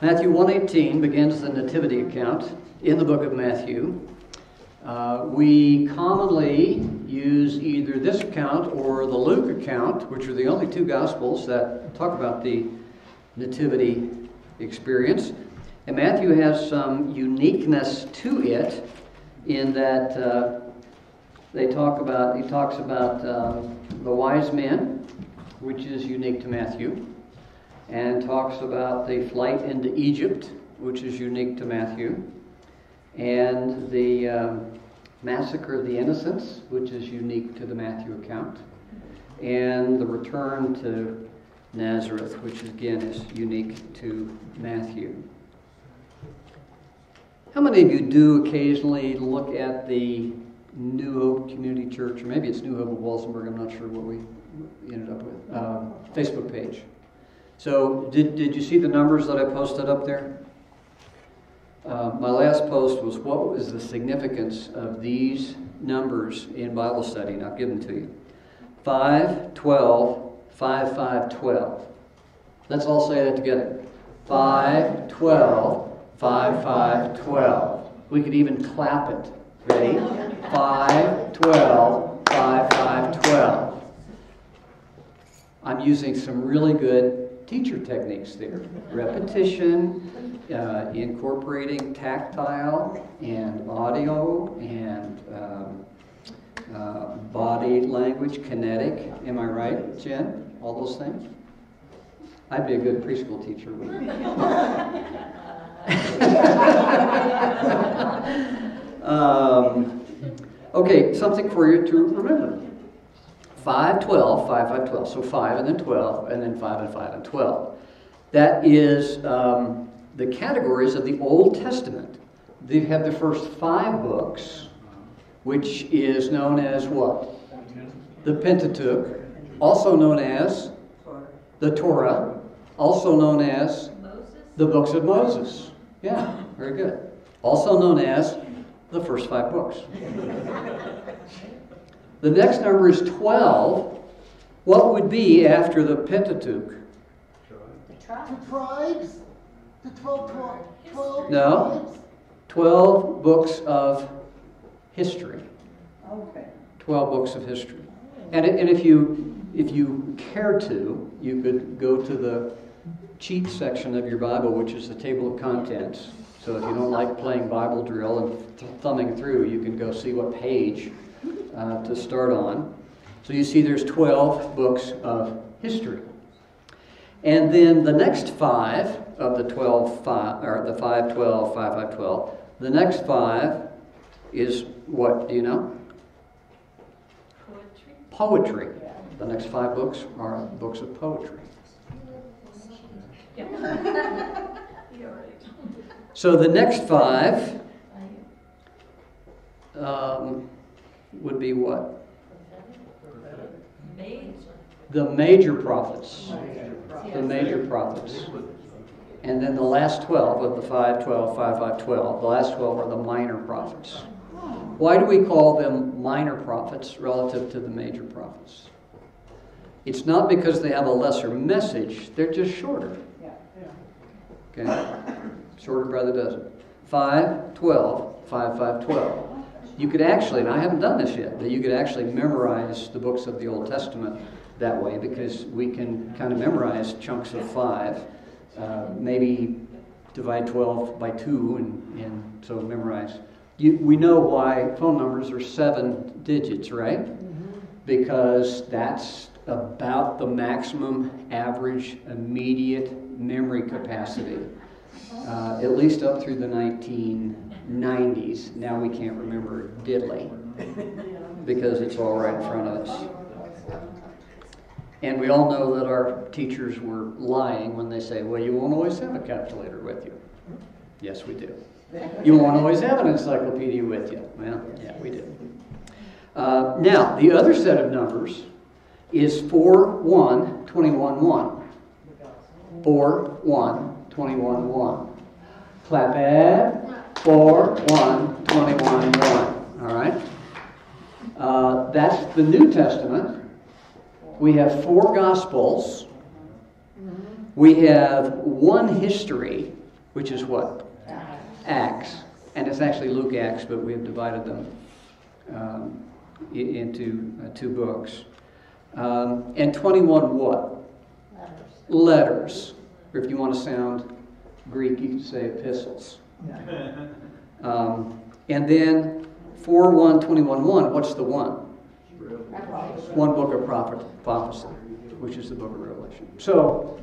Matthew 118 begins the nativity account in the book of Matthew. Uh, we commonly use either this account or the Luke account, which are the only two gospels that talk about the nativity experience. And Matthew has some uniqueness to it in that uh, they talk about he talks about um, the wise men, which is unique to Matthew, and talks about the flight into Egypt, which is unique to Matthew, and the um, massacre of the innocents, which is unique to the Matthew account, and the return to Nazareth, which again is unique to Matthew. How many of you do occasionally look at the New Hope Community Church, or maybe it's New Hope of Walsenburg, I'm not sure what we ended up with, um, Facebook page? So, did, did you see the numbers that I posted up there? Uh, my last post was what was the significance of these numbers in Bible study, and I'll give them to you 5, 12, 5, 5, 12. Let's all say that together 5, 12, 5, 5, 12. We could even clap it. Ready? 5, 12, 5, 5, 12. I'm using some really good teacher techniques there. Repetition, uh, incorporating tactile and audio and um, uh, body language, kinetic. Am I right, Jen? All those things? I'd be a good preschool teacher. um, okay, something for you to remember. 5, 12, 5, 5, 12. So 5 and then 12, and then 5 and 5 and 12. That is um, the categories of the Old Testament. They have the first five books, which is known as what? The Pentateuch, also known as the Torah, also known as the books of Moses. Yeah, very good. Also known as the first five books. the next number is 12. What would be after the Pentateuch? The tribes? The 12, 12, 12 No. tribes? 12 books of history. Okay. 12 books of history. And, it- and if you if you care to, you could go to the cheat section of your Bible, which is the table of contents. So if you don't like playing Bible drill and th- thumbing through, you can go see what page uh, to start on. So you see there's 12 books of history. And then the next five of the 12, five, or the 5, 12, 5, 5, 12, the next five is what, do you know? Poetry. The next five books are books of poetry. So the next five um, would be what? The major prophets. The major prophets. And then the last 12 of the 5, 12, 5, 5, 12, the last 12 are the minor prophets. Why do we call them minor prophets relative to the major prophets? It's not because they have a lesser message, they're just shorter. Okay? Shorter brother does it. 5, 12, 5, 5, 12. You could actually, and I haven't done this yet, but you could actually memorize the books of the Old Testament that way because we can kind of memorize chunks of 5. Uh, maybe divide 12 by 2 and, and so memorize. You, we know why phone numbers are seven digits, right? Because that's about the maximum average immediate memory capacity, uh, at least up through the 1990s. Now we can't remember diddly because it's all right in front of us. And we all know that our teachers were lying when they say, well, you won't always have a calculator with you. Yes, we do. You won't always have an encyclopedia with you. Well, yeah, we do. Uh, now, the other set of numbers is 4, 1, 21, 1. 4, 1, 21, 1. Clap it. 4, 1, 21, 1. All right? Uh, that's the New Testament. We have four Gospels. We have one history which is what? Acts. And it's actually Luke Acts, but we have divided them um, into uh, two books. Um, and 21 what? Letters. Letters. Or if you want to sound Greek, you can say epistles. Um, and then 4 1, 21 1, what's the one? One book of prophet, prophecy, which is the book of Revelation. So,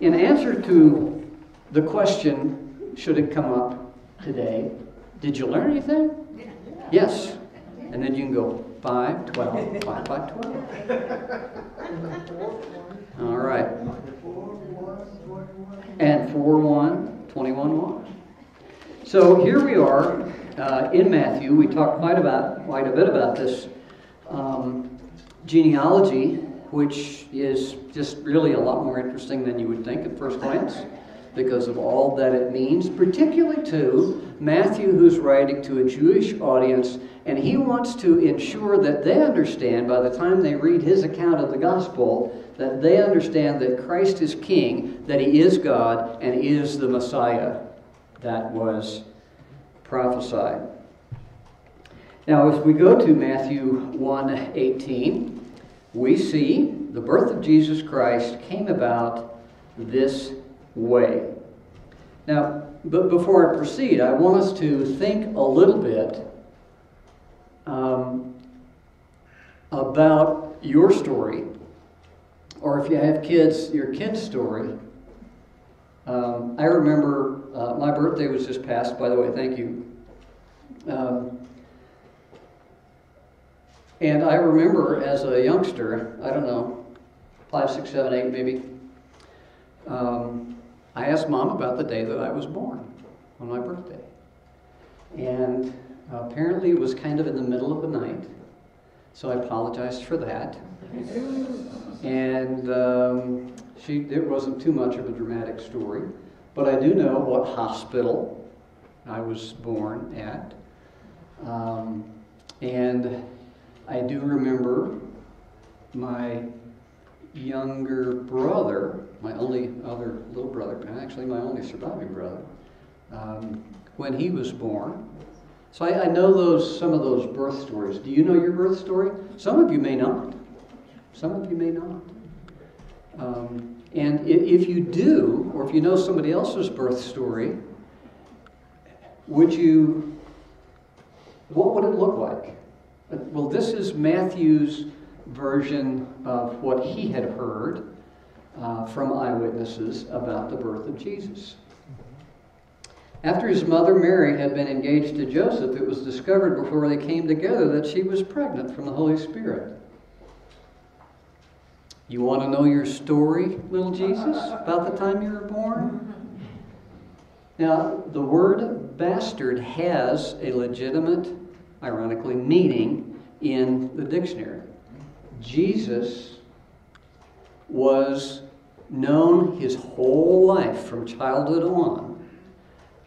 in answer to the question, should it come up today, did you learn anything? Yes. And then you can go 5, 12, 5, 5, 12. All right. And 4, 1, 21, 1. So here we are uh, in Matthew. We talked quite about quite a bit about this um, genealogy, which is just really a lot more interesting than you would think at first glance, because of all that it means, particularly to Matthew, who's writing to a Jewish audience, and he wants to ensure that they understand by the time they read his account of the gospel that they understand that Christ is King, that he is God, and is the Messiah that was prophesied. Now, as we go to Matthew 1 18, we see the birth of Jesus Christ came about this way. Now, but before I proceed, I want us to think a little bit um, about your story, or if you have kids, your kid's story. Um, I remember uh, my birthday was just passed, by the way, thank you. Um, and I remember as a youngster, I don't know, five, six, seven, eight maybe, um, I asked mom about the day that I was born on my birthday. And apparently it was kind of in the middle of the night, so I apologized for that. And um, she, it wasn't too much of a dramatic story. But I do know what hospital I was born at. Um, and I do remember my younger brother, my only other little brother, and actually my only surviving brother, um, when he was born. So I, I, know those some of those birth stories. Do you know your birth story? Some of you may not. Some of you may not. Um, and if you do, or if you know somebody else's birth story, would you, what would it look like? Well, this is Matthew's version of what he had heard uh, from eyewitnesses about the birth of Jesus. After his mother Mary had been engaged to Joseph, it was discovered before they came together that she was pregnant from the Holy Spirit. You want to know your story, little Jesus, about the time you were born? Now, the word bastard has a legitimate, ironically, meaning in the dictionary. Jesus was known his whole life from childhood on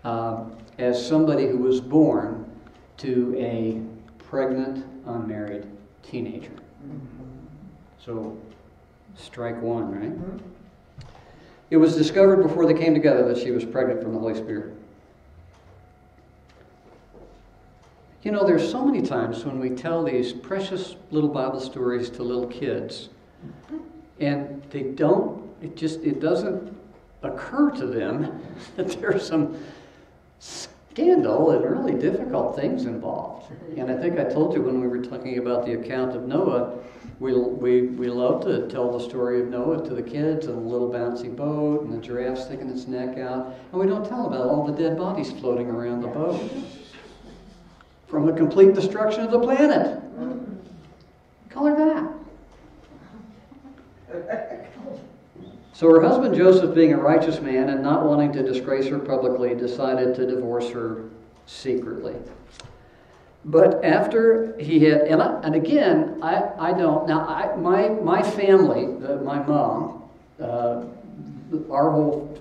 uh, as somebody who was born to a pregnant, unmarried teenager. So Strike one, right? Mm-hmm. It was discovered before they came together that she was pregnant from the Holy Spirit. You know, there's so many times when we tell these precious little Bible stories to little kids, and they don't, it just, it doesn't occur to them that there's some scandal and really difficult things involved. And I think I told you when we were talking about the account of Noah, we, we, we love to tell the story of Noah to the kids and the little bouncy boat and the giraffe sticking its neck out. And we don't tell about all the dead bodies floating around the boat from the complete destruction of the planet. Color that. So her husband Joseph, being a righteous man and not wanting to disgrace her publicly, decided to divorce her secretly. But after he had, and, I, and again, I, I don't, now I, my, my family, my mom, uh, our whole,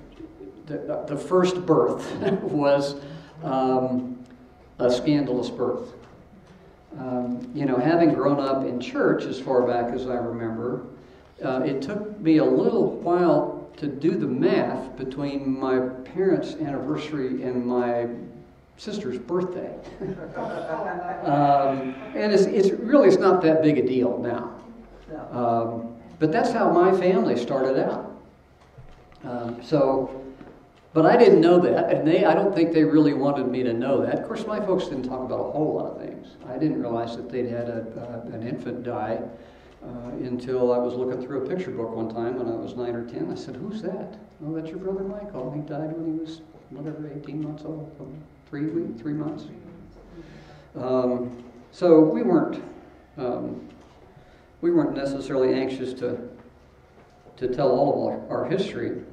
the, the first birth was um, a scandalous birth. Um, you know, having grown up in church as far back as I remember, uh, it took me a little while to do the math between my parents' anniversary and my sister's birthday. um, and it's, it's really it's not that big a deal now. Um, but that's how my family started out. Um, so, but I didn't know that, and they I don't think they really wanted me to know that. Of course, my folks didn't talk about a whole lot of things. I didn't realize that they'd had a, uh, an infant die uh, until I was looking through a picture book one time when I was nine or ten. I said, "Who's that?" "Oh, that's your brother Michael. He died when he was whatever, 18 months old, three weeks, three months." Um, so we weren't um, we weren't necessarily anxious to to tell all of our, our history.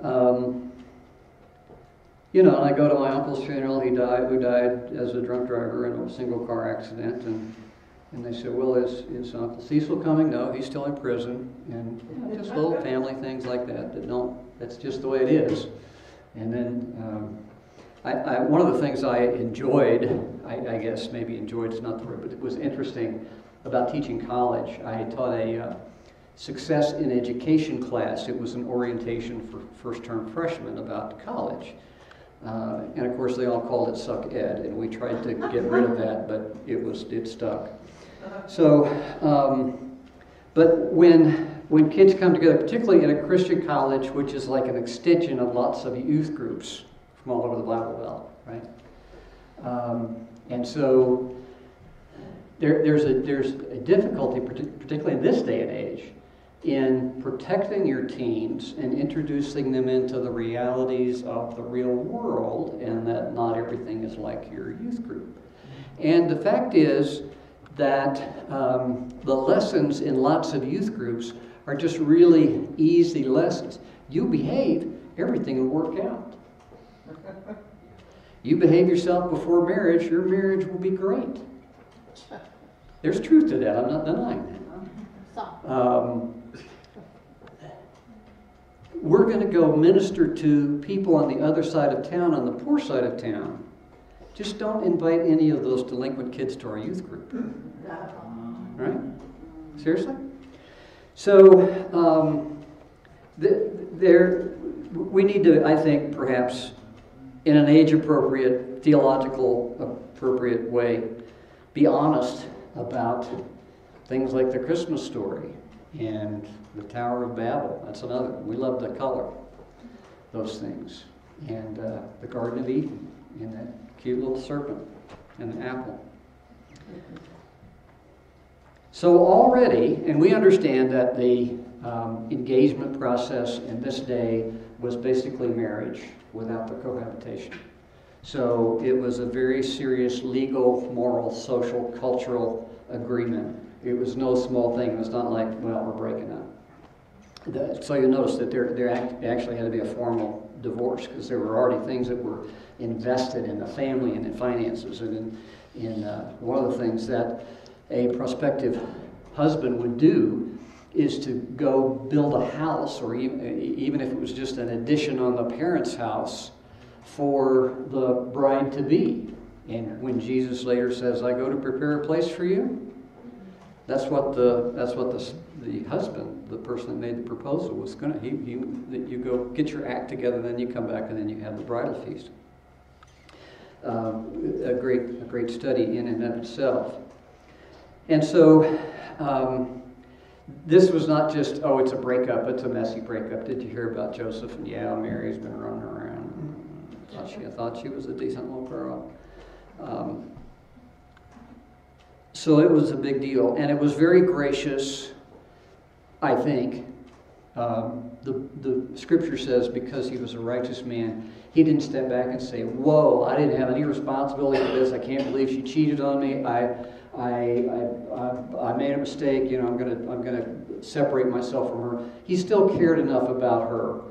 Um, you know, I go to my uncle's funeral. He died, who died as a drunk driver in a single car accident, and and they said, well, is, is Uncle Cecil coming? No, he's still in prison. And you know, just little family things like that that don't, that's just the way it is. And then um, I, I, one of the things I enjoyed, I, I, guess maybe enjoyed is not the word, but it was interesting about teaching college. I taught a uh, success in education class. It was an orientation for first term freshmen about college. Uh, and of course, they all called it suck ed, and we tried to get rid of that, but it was it stuck. So, um, but when when kids come together, particularly in a Christian college, which is like an extension of lots of youth groups from all over the Bible Belt, right? Um, and so there, there's a there's a difficulty, particularly in this day and age, in protecting your teens and introducing them into the realities of the real world, and that not everything is like your youth group. And the fact is that um, the lessons in lots of youth groups are just really easy lessons. You behave, everything will work out. You behave yourself before marriage, your marriage will be great. There's truth to that, I'm not denying that. Um, we're going to go minister to people on the other side of town, on the poor side of town. Just don't invite any of those delinquent kids to our youth group. Right? Seriously? So, um, the, there, we need to, I think, perhaps, in an age appropriate, theological appropriate way, be honest about things like the Christmas story and the Tower of Babel. That's another. We love the color, those things. And uh, the Garden of Eden and that cute little serpent and the apple. So already, and we understand that the um, engagement process in this day was basically marriage without the cohabitation. So it was a very serious legal, moral, social, cultural agreement. It was no small thing. It was not like, well, we're breaking up. The, so you notice that there, there actually had to be a formal divorce because there were already things that were invested in the family and in finances and in, in uh, one of the things that a prospective husband would do is to go build a house, or even, even if it was just an addition on the parents' house, for the bride to be. And when Jesus later says, "I go to prepare a place for you," that's what the that's what the the husband, the person that made the proposal, was going to. He, he you go get your act together, then you come back, and then you have the bridal feast. Um, a great a great study in and of itself. And so um, this was not just, oh, it's a breakup, it's a messy breakup. Did you hear about Joseph? And yeah, Mary's been running around. I thought she, I thought she was a decent little girl. Um, so it was a big deal. And it was very gracious, I think. Um, the, the scripture says because he was a righteous man, he didn't step back and say, Whoa, I didn't have any responsibility for this. I can't believe she cheated on me. I, I, I, I, made a mistake, you know, I'm going to I'm gonna separate myself from her. He still cared enough about her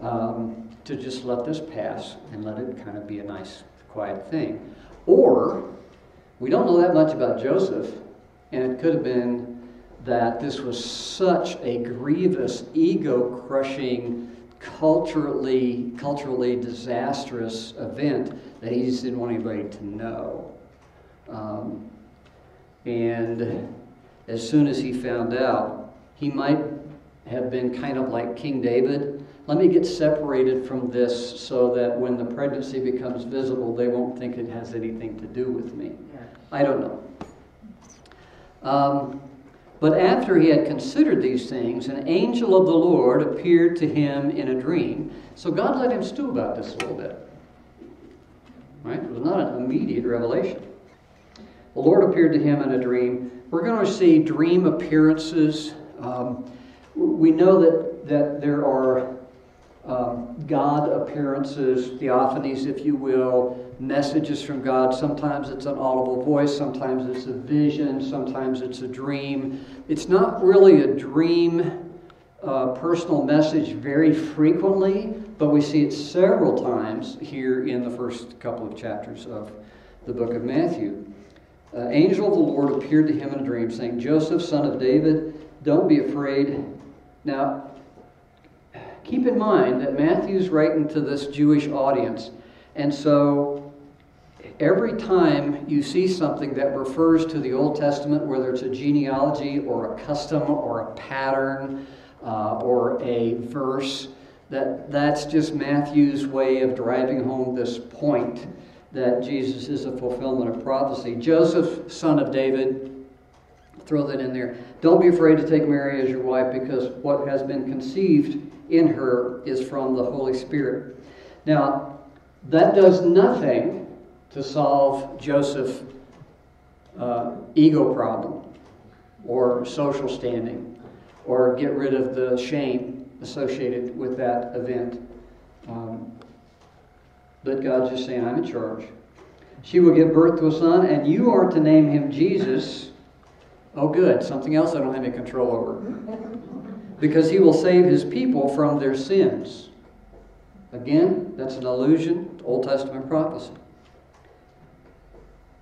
um, to just let this pass and let it kind of be a nice, quiet thing. Or, we don't know that much about Joseph, and it could have been that this was such a grievous, ego crushing, culturally, culturally disastrous event that he just didn't want anybody to know. Um, and as soon as he found out, he might have been kind of like King David. Let me get separated from this so that when the pregnancy becomes visible, they won't think it has anything to do with me. I don't know. Um, but after he had considered these things, an angel of the Lord appeared to him in a dream. So God let him stew about this a little bit. Right? It was not an immediate revelation. The Lord appeared to him in a dream. We're going to see dream appearances. Um, we know that, that there are um, God appearances, theophanies, if you will, messages from God. Sometimes it's an audible voice, sometimes it's a vision, sometimes it's a dream. It's not really a dream uh, personal message very frequently, but we see it several times here in the first couple of chapters of the book of Matthew. Uh, angel of the Lord appeared to him in a dream, saying, Joseph, son of David, don't be afraid. Now, keep in mind that Matthew's writing to this Jewish audience. And so every time you see something that refers to the Old Testament, whether it's a genealogy or a custom or a pattern uh, or a verse, that, that's just Matthew's way of driving home this point that Jesus is a fulfillment of prophecy. Joseph, son of David, throw that in there. Don't be afraid to take Mary as your wife because what has been conceived in her is from the Holy Spirit. Now, that does nothing to solve Joseph's uh, ego problem or social standing or get rid of the shame associated with that event. Um, but God's just saying, I'm in charge. She will give birth to a son, and you are to name him Jesus. Oh, good. Something else I don't have any control over. Because he will save his people from their sins. Again, that's an allusion to Old Testament prophecy.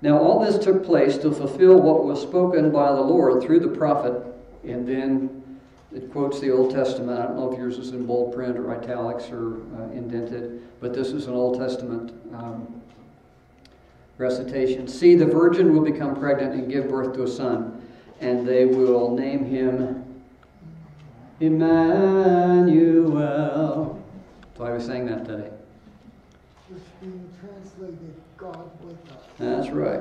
Now, all this took place to fulfill what was spoken by the Lord through the prophet, and then it quotes the Old Testament. I don't know if yours is in bold print or italics or uh, indented, but this is an Old Testament um, recitation. See, the virgin will become pregnant and give birth to a son, and they will name him Immanuel. That's why we sang that today. Which being translated God with us. That's right.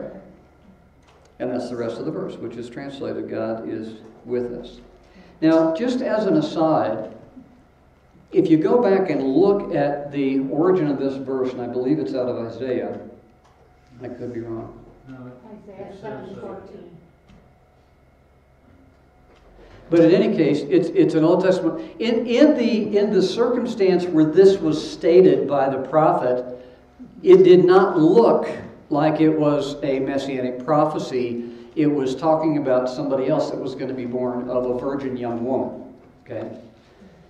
And that's the rest of the verse, which is translated God is with us. Now, just as an aside, if you go back and look at the origin of this verse, and I believe it's out of Isaiah, I could be wrong. Isaiah 7 14. But in any case, it's, it's an Old Testament. In, in, the, in the circumstance where this was stated by the prophet, it did not look like it was a messianic prophecy it was talking about somebody else that was going to be born of a virgin young woman. Okay?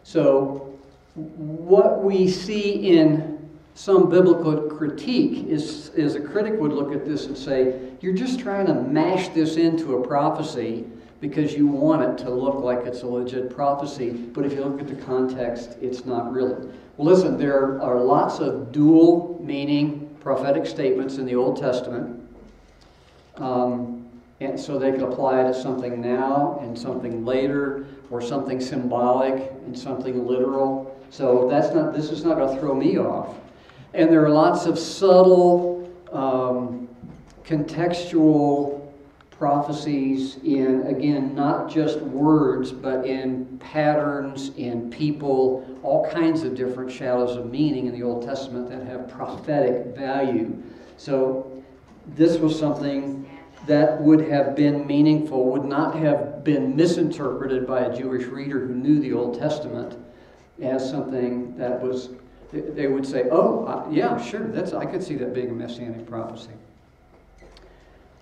So, what we see in some biblical critique is, is a critic would look at this and say, You're just trying to mash this into a prophecy because you want it to look like it's a legit prophecy, but if you look at the context, it's not really. Well, listen, there are lots of dual meaning prophetic statements in the Old Testament. Um, and so they could apply to something now and something later, or something symbolic and something literal. So that's not. This is not going to throw me off. And there are lots of subtle, um, contextual prophecies in again not just words, but in patterns, in people, all kinds of different shadows of meaning in the Old Testament that have prophetic value. So this was something that would have been meaningful, would not have been misinterpreted by a Jewish reader who knew the Old Testament as something that was, they would say, oh, yeah, sure, that's, I could see that being a messianic prophecy.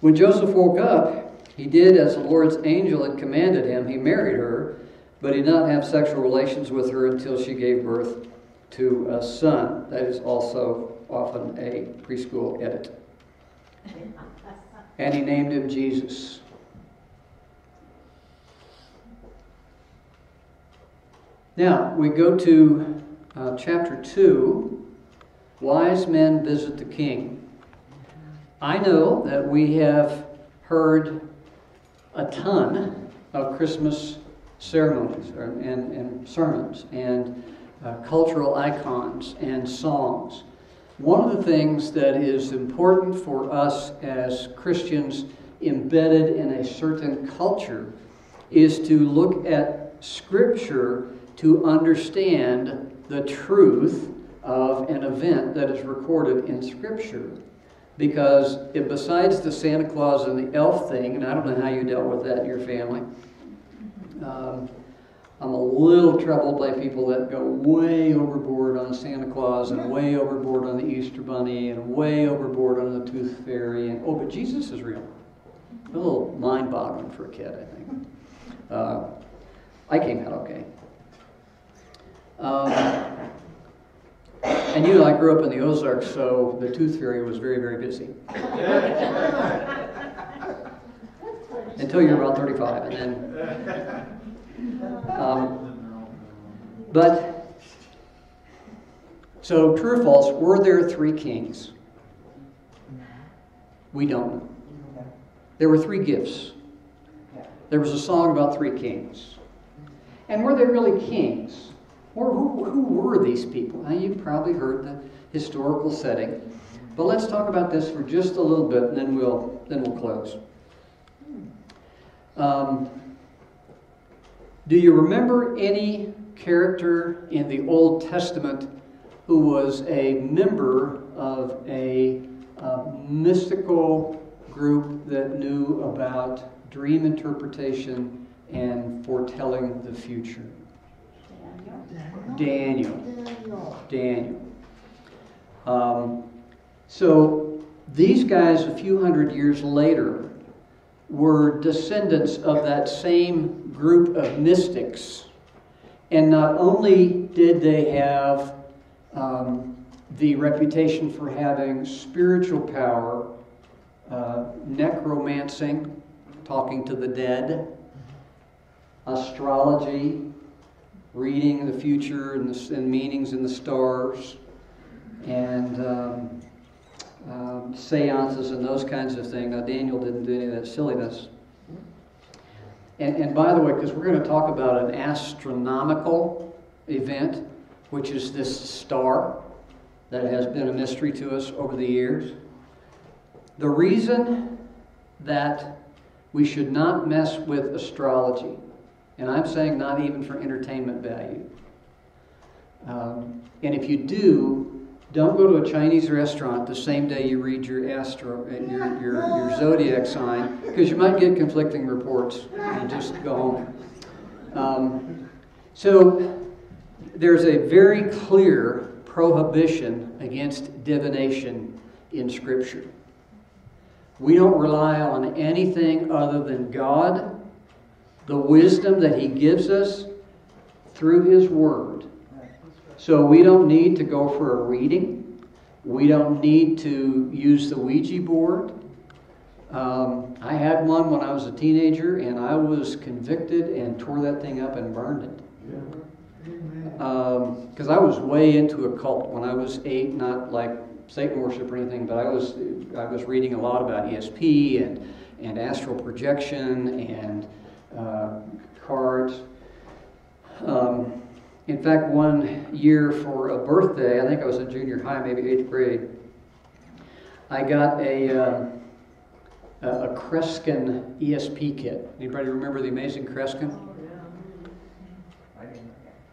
When Joseph woke up, he did as the Lord's angel had commanded him. He married her, but he did not have sexual relations with her until she gave birth to a son. That is also often a preschool edit and he named him Jesus. Now, we go to uh, chapter 2 Wise Men Visit the King. I know that we have heard a ton of Christmas ceremonies or, and, and sermons and uh, cultural icons and songs. One of the things that is important for us as Christians embedded in a certain culture is to look at Scripture to understand the truth of an event that is recorded in Scripture. Because if, besides the Santa Claus and the elf thing, and I don't know how you dealt with that in your family, um, I'm a little troubled by people that go way overboard on Santa Claus and way overboard on the Easter Bunny and way overboard on the Tooth Fairy. And oh, but Jesus is real. A little mind-boggling for a kid, I think. Uh, I came out okay. Um, and you know, I grew up in the Ozarks, so the Tooth Fairy was very, very busy. Until you're about 35, and then. Um, but, so true or false, were there three kings? We don't know. There were three gifts. There was a song about three kings. And were they really kings? Or who, who were these people? Now, you've probably heard the historical setting. But let's talk about this for just a little bit, and then we'll, then we'll close. Um, do you remember any character in the Old Testament who was a member of a uh, mystical group that knew about dream interpretation and foretelling the future? Daniel. Daniel. Daniel. Um, so these guys, a few hundred years later, were descendants of that same group of mystics. And not only did they have um, the reputation for having spiritual power, uh, necromancing, talking to the dead, astrology, reading the future and, the, and meanings in the stars, and um, um, seances and those kinds of things. Now, Daniel didn't do any of that silliness. And, and by the way, because we're going to talk about an astronomical event, which is this star that has been a mystery to us over the years. The reason that we should not mess with astrology, and I'm saying not even for entertainment value, um, and if you do, don't go to a Chinese restaurant the same day you read your astro, uh, your, your, your zodiac sign, because you might get conflicting reports and just go home. Um, so there's a very clear prohibition against divination in Scripture. We don't rely on anything other than God, the wisdom that He gives us through His Word. So we don't need to go for a reading. We don't need to use the Ouija board. Um, I had one when I was a teenager, and I was convicted and tore that thing up and burned it. Because um, I was way into a cult when I was eight, not like Satan worship or anything, but I was I was reading a lot about ESP and and astral projection and uh, cards. Um, in fact, one year for a birthday, I think I was in junior high, maybe eighth grade, I got a, uh, a Kreskin ESP kit. Anybody remember the amazing Kreskin?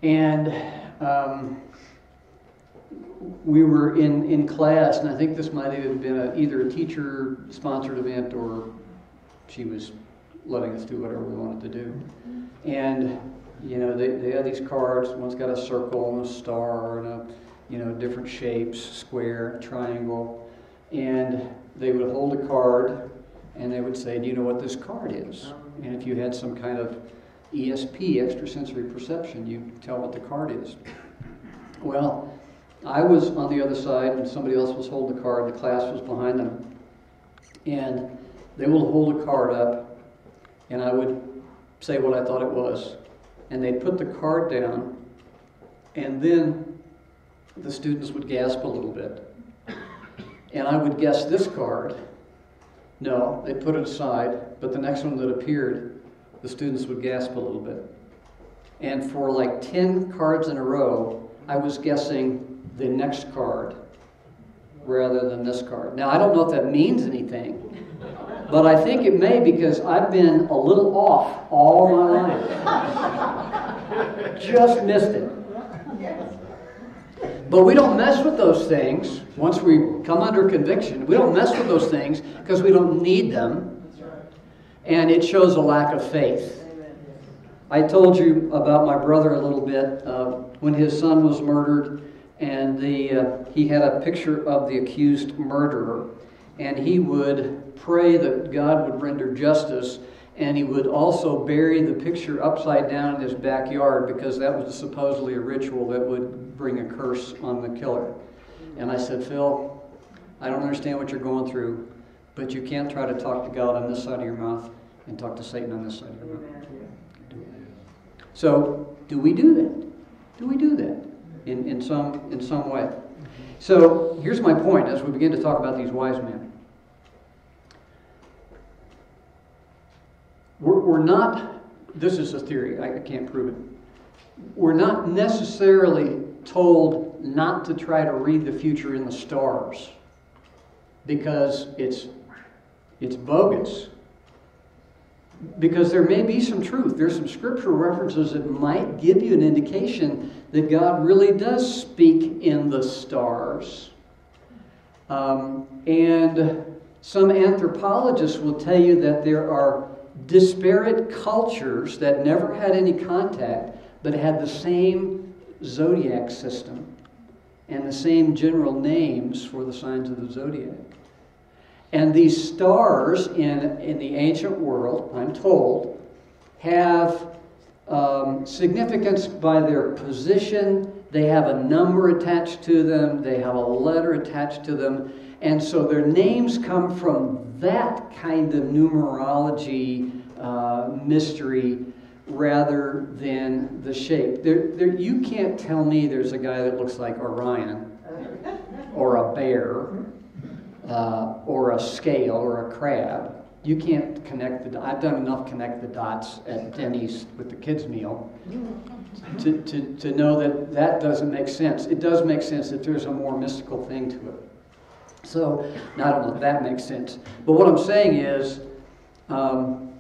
And um, we were in, in class, and I think this might have been a, either a teacher sponsored event or she was letting us do whatever we wanted to do. Mm-hmm. And you know, they, they had these cards. One's got a circle and a star and a, you know, different shapes, square, triangle. And they would hold a card and they would say, Do you know what this card is? And if you had some kind of ESP, extrasensory perception, you tell what the card is. Well, I was on the other side and somebody else was holding the card. The class was behind them. And they would hold a card up and I would say what I thought it was and they'd put the card down, and then the students would gasp a little bit. And I would guess this card. No, they put it aside, but the next one that appeared, the students would gasp a little bit. And for like 10 cards in a row, I was guessing the next card rather than this card. Now, I don't know if that means anything, but I think it may because I've been a little off all my life. Just missed it. But we don't mess with those things once we come under conviction. We don't mess with those things because we don't need them. And it shows a lack of faith. I told you about my brother a little bit uh, when his son was murdered, and the, uh, he had a picture of the accused murderer, and he would pray that God would render justice, and he would also bury the picture upside down in his backyard because that was supposedly a ritual that would bring a curse on the killer. And I said, Phil, I don't understand what you're going through, but you can't try to talk to God on this side of your mouth and talk to Satan on this side of your mouth. So, do we do that? Do we do that in, in, some, in some way? So, here's my point as we begin to talk about these wise men. We're, we're not, this is a theory, I, I can't prove it. We're not necessarily told not to try to read the future in the stars because it's, it's bogus because there may be some truth. There's some scriptural references that might give you an indication that God really does speak in the stars. Um, and some anthropologists will tell you that there are disparate cultures that never had any contact but had the same zodiac system and the same general names for the signs of the zodiac. And these stars in, in the ancient world, I'm told, have um, significance by their position. They have a number attached to them, they have a letter attached to them. And so their names come from that kind of numerology uh, mystery rather than the shape. There, there, you can't tell me there's a guy that looks like Orion or a bear uh, or a scale or a crab. You can't connect the. I've done enough connect the dots at Denny's with the kids' meal to, to, to know that that doesn't make sense. It does make sense that there's a more mystical thing to it. So, I don't know if that makes sense. But what I'm saying is, um,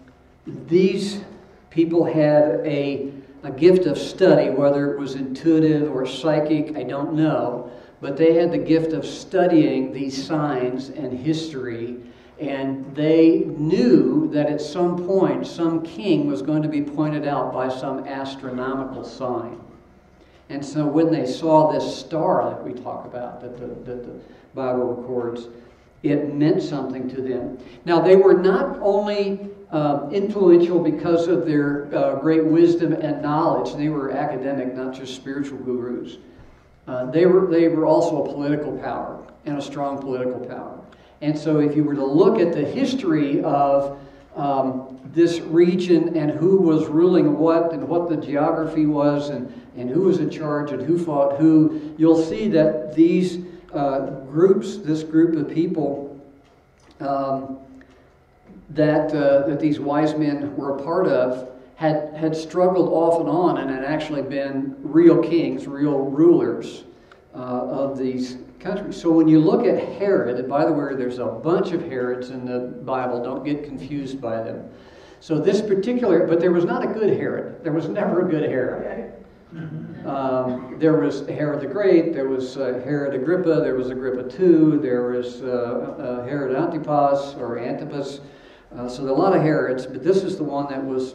these people had a, a gift of study, whether it was intuitive or psychic, I don't know but they had the gift of studying these signs and history, and they knew that at some point some king was going to be pointed out by some astronomical sign. And so when they saw this star that we talk about, that the, that the Bible records, it meant something to them. Now, they were not only um, influential because of their uh, great wisdom and knowledge, they were academic, not just spiritual gurus. Uh, they, were, they were also a political power and a strong political power. And so, if you were to look at the history of um, this region and who was ruling what and what the geography was and, and who was in charge and who fought who, you'll see that these uh, groups, this group of people um, that, uh, that these wise men were a part of, had, had struggled off and on and had actually been real kings, real rulers uh, of these countries. So when you look at Herod, and by the way, there's a bunch of Herods in the Bible, don't get confused by them. So this particular, but there was not a good Herod. There was never a good Herod. Um, there was Herod the Great, there was uh, Herod Agrippa, there was Agrippa II, there was uh, uh, Herod Antipas or Antipas. Uh, so there are a lot of Herods, but this is the one that was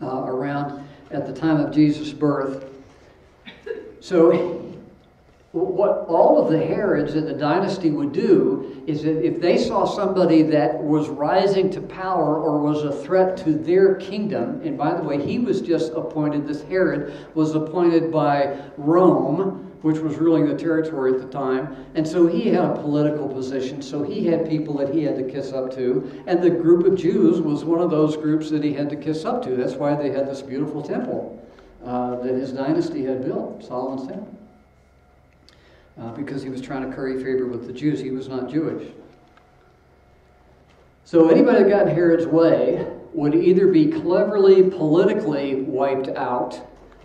uh, around at the time of Jesus' birth. So, what all of the Herods in the dynasty would do is that if they saw somebody that was rising to power or was a threat to their kingdom, and by the way, he was just appointed, this Herod was appointed by Rome which was ruling the territory at the time. And so he had a political position, so he had people that he had to kiss up to. And the group of Jews was one of those groups that he had to kiss up to. That's why they had this beautiful temple uh, that his dynasty had built, Solomon's temple. Uh, because he was trying to curry favor with the Jews. He was not Jewish. So anybody that got in Herod's way would either be cleverly politically wiped out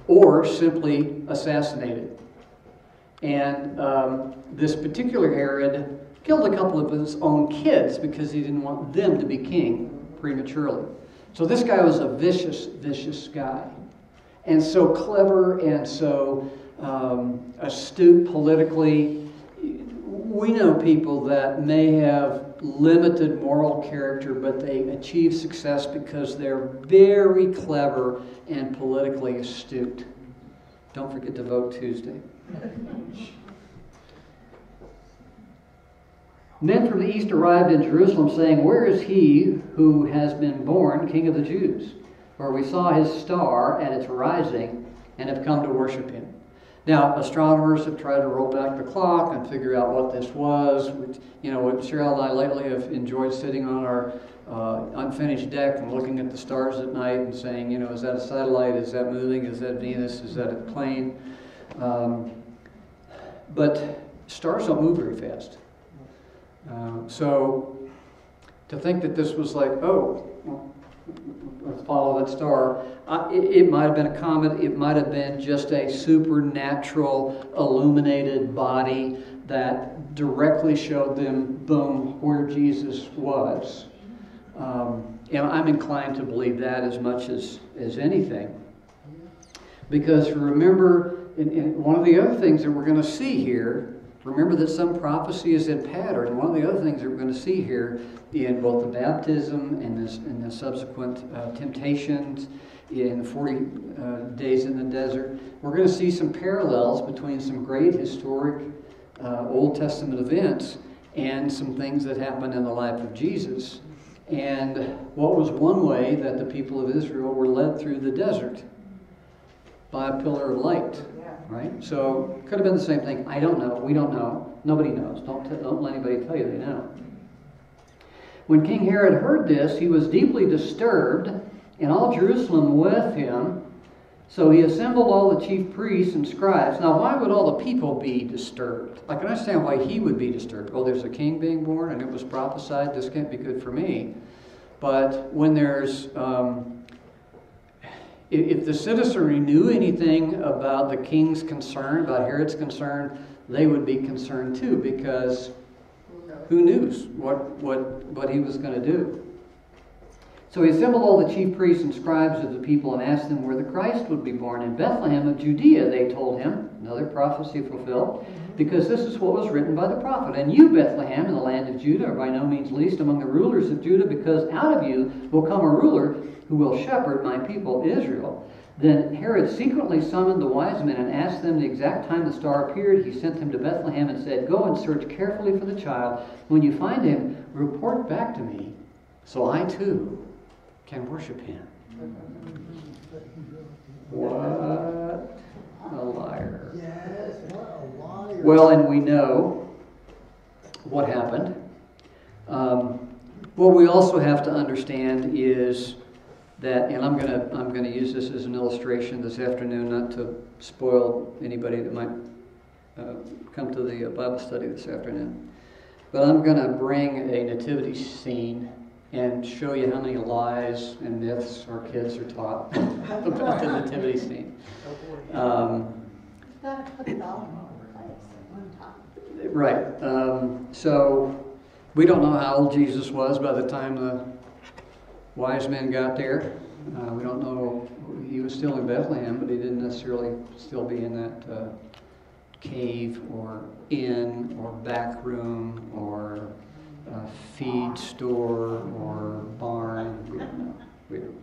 or simply assassinated. And um, this particular Herod killed a couple of his own kids because he didn't want them to be king prematurely. So this guy was a vicious, vicious guy. And so clever and so um, astute politically. We know people that may have limited moral character, but they achieve success because they're very clever and politically astute. Don't forget to vote Tuesday. Men from the east arrived in Jerusalem, saying, Where is he who has been born King of the Jews? For we saw his star at its rising and have come to worship him. Now, astronomers have tried to roll back the clock and figure out what this was. Which, you know, Cheryl and I lately have enjoyed sitting on our uh, unfinished deck and looking at the stars at night and saying, you know, is that a satellite? Is that moving? Is that Venus? Is that a plane? Um, but stars don't move very fast. Uh, so to think that this was like, oh, let's follow that star, uh, it, it might have been a comet, it might have been just a supernatural illuminated body that directly showed them, boom, where Jesus was. Um, and I'm inclined to believe that as much as, as anything. Because remember, one of the other things that we're going to see here Remember that some prophecy is in pattern. One of the other things that we're going to see here in both the baptism and, this, and the subsequent uh, temptations in the 40 uh, days in the desert, we're going to see some parallels between some great historic uh, Old Testament events and some things that happened in the life of Jesus. And what was one way that the people of Israel were led through the desert? By a pillar of light right? So could have been the same thing. I don't know. We don't know. Nobody knows. Don't, don't let anybody tell you they know. When King Herod heard this, he was deeply disturbed, and all Jerusalem with him. So he assembled all the chief priests and scribes. Now, why would all the people be disturbed? I can understand why he would be disturbed. Oh, there's a king being born, and it was prophesied. This can't be good for me. But when there's um, if the citizenry knew anything about the king's concern, about Herod's concern, they would be concerned too, because who knows what, what, what he was going to do. So he assembled all the chief priests and scribes of the people and asked them where the Christ would be born. In Bethlehem of Judea, they told him, another prophecy fulfilled, mm-hmm. because this is what was written by the prophet. And you, Bethlehem, in the land of Judah, are by no means least among the rulers of Judah, because out of you will come a ruler who will shepherd my people Israel. Then Herod secretly summoned the wise men and asked them the exact time the star appeared. He sent them to Bethlehem and said, Go and search carefully for the child. When you find him, report back to me, so I too can worship him. Mm-hmm. What a liar. Yes, what a liar. Well, and we know what happened. Um, what we also have to understand is that, and I'm going to I'm going to use this as an illustration this afternoon, not to spoil anybody that might uh, come to the Bible study this afternoon. But I'm going to bring a nativity scene and show you how many lies and myths our kids are taught about the nativity scene. Um, right. Um, so we don't know how old Jesus was by the time the wise men got there. Uh, we don't know, he was still in Bethlehem, but he didn't necessarily still be in that uh, cave or inn or back room or feed store or barn. We don't know. We don't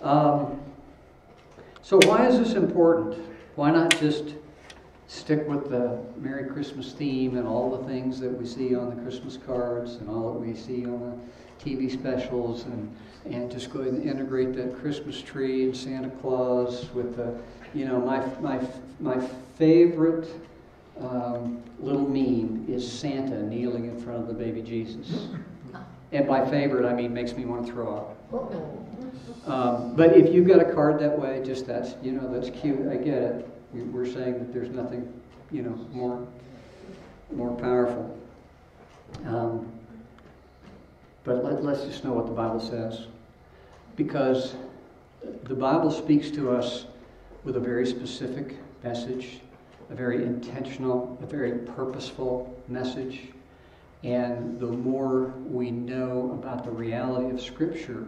know. Um, so, why is this important? Why not just stick with the Merry Christmas theme and all the things that we see on the Christmas cards and all that we see on the TV specials and, and just go and integrate that Christmas tree and Santa Claus with the, you know, my, my, my favorite um, little meme is Santa kneeling in front of the baby Jesus. And by favorite, I mean makes me want to throw up. Um, but if you've got a card that way, just that's, you know, that's cute. I get it. We're saying that there's nothing, you know, more, more powerful. Um, But let, let's just know what the Bible says. Because the Bible speaks to us with a very specific message, a very intentional, a very purposeful message. And the more we know about the reality of Scripture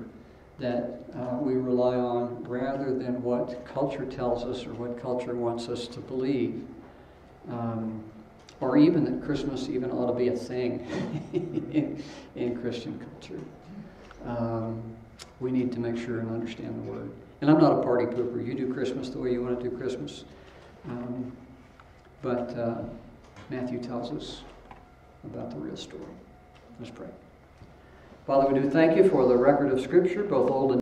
that uh, we rely on rather than what culture tells us or what culture wants us to believe, um, or even that Christmas even ought to be a thing in, in Christian culture. Um, we need to make sure and understand the Word. And I'm not a party pooper. You do Christmas the way you want to do Christmas. Um, but uh, Matthew tells us about the real story. Let's pray. Father, we do thank you for the record of Scripture, both Old and